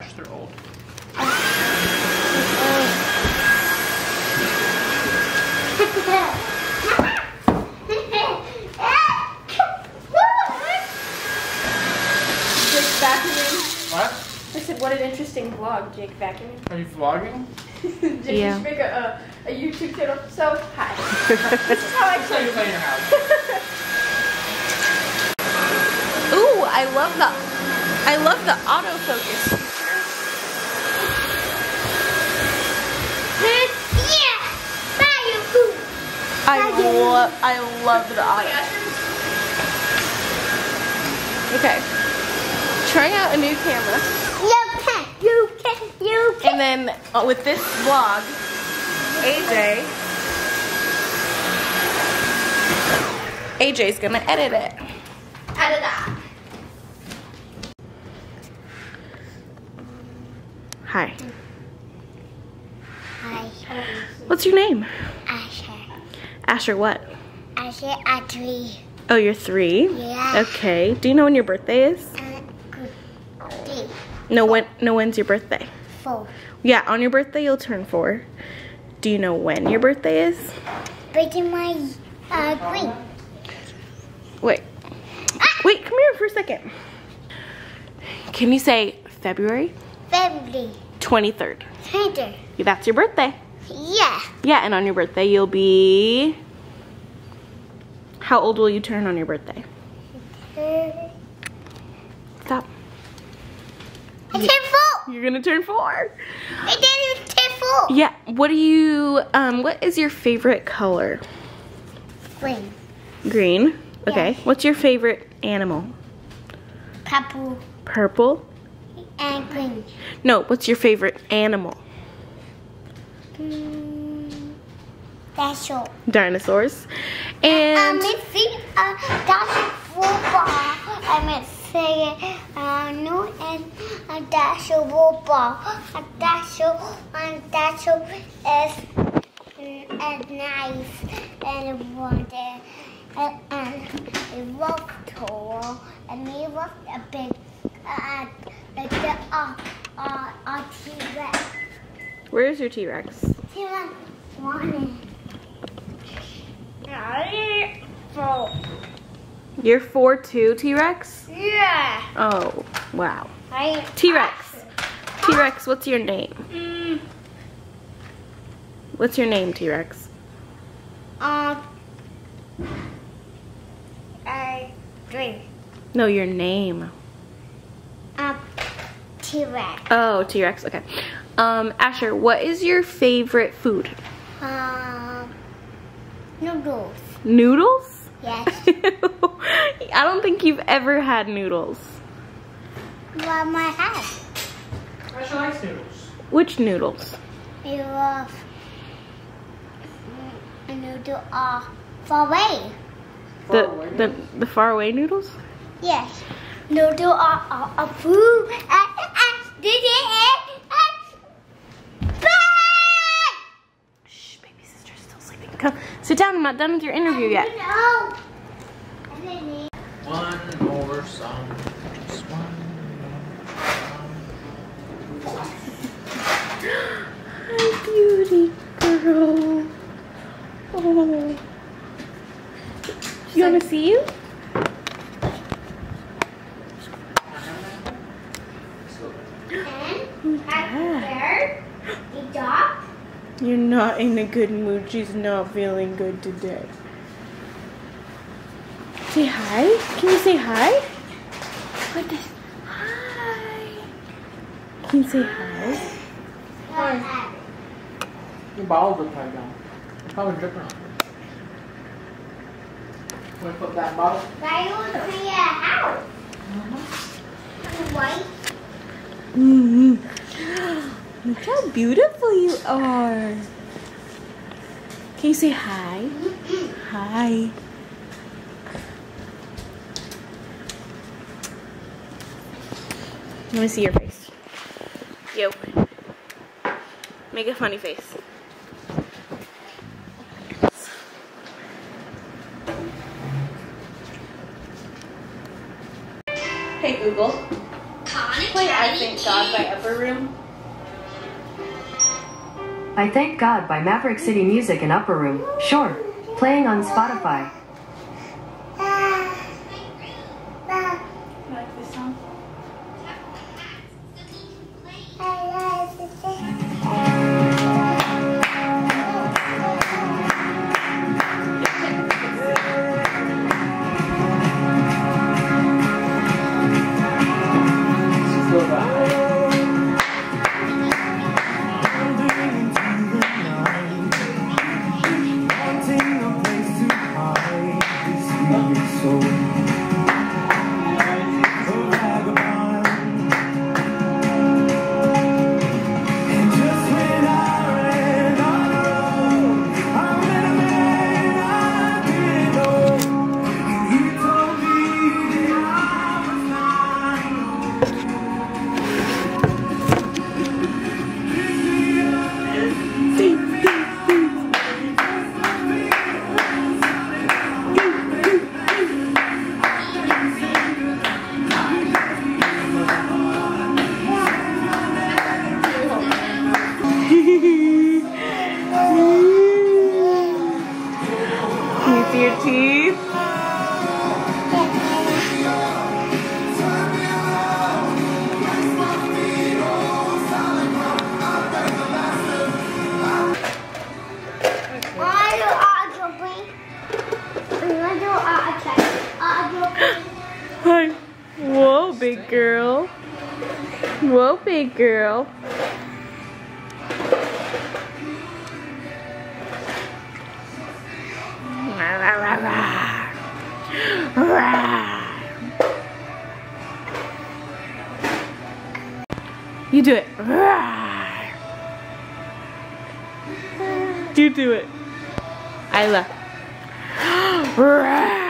They're old. Jake vacuuming. What? I said, what an interesting vlog, Jake vacuuming. Are you vlogging? Jake Yeah. just make a, a, a YouTube channel. So, hi. this is how I That's how you play. play in your house. Ooh, I love the I love the autofocus. I love I love the auto. Okay. Trying out a new camera. You can, you can, you can. And then uh, with this vlog, AJ AJ's gonna edit it. Edit that. Hi. Hi. What's your name? Asher what? Asher, I three. Oh, you're three? Yeah. Okay. Do you know when your birthday is? No, when no when's your birthday? Four. Yeah, on your birthday you'll turn four. Do you know when your birthday is? Birthday my uh, green. Wait. Wait, come here for a second. Can you say February February. 23rd? Hunter. That's your birthday. Yeah. Yeah, and on your birthday you'll be. How old will you turn on your birthday? Stop. I turned four. You're gonna turn four. I didn't turn four. Yeah. What do you? Um. What is your favorite color? Green. Green. Okay. What's your favorite animal? Purple Purple. and green. No. What's your favorite animal? Mm, that's all. Dinosaurs. And Um, let's see. Uh, that's football. I meant say uh, no and uh, that's a football. Uh, that's a that's a is a knife and and, a tool and we was a big uh, like the uh uh uh T-Rex. Where's your T-Rex? T-Rex wanted. You're four two T-Rex. Yeah. Oh wow. T-Rex. T-Rex. What's your name? Mm, What's your name, T-Rex? um, I drink. No, your name. Um, T-Rex. Oh, T-Rex. Okay. Um, Asher, what is your favorite food? Um, noodles. Noodles? Yes. I don't think you've ever had noodles. Well, my hat. Asher likes noodles. Which noodles? I love a noodle uh, far away. The Far away the the far away noodles? Yes. Noodle uh, uh, uh, food. Uh, uh, did it? Come, sit down. I'm not done with your interview yet. No. I didn't eat. One more song. Just one more Hi, beauty girl. Oh. You want to see you? And a bear, a dog, You're not in a good mood. She's not feeling good today. Say hi. Can you say hi? What this? Hi. Can you say hi? Hi. Your bottles upside down. Probably dripping on. Want to put that bottle? Why would be a house? White. Mm-hmm. Look how beautiful you are. Can you say hi? Hi. Let me see your face. Yo. Make a funny face. Hey Google. Play I Thank God by Upper Room. I Thank God by Maverick City Music and Upper Room, sure, playing on Spotify. girl. You do it. You do it. Isla.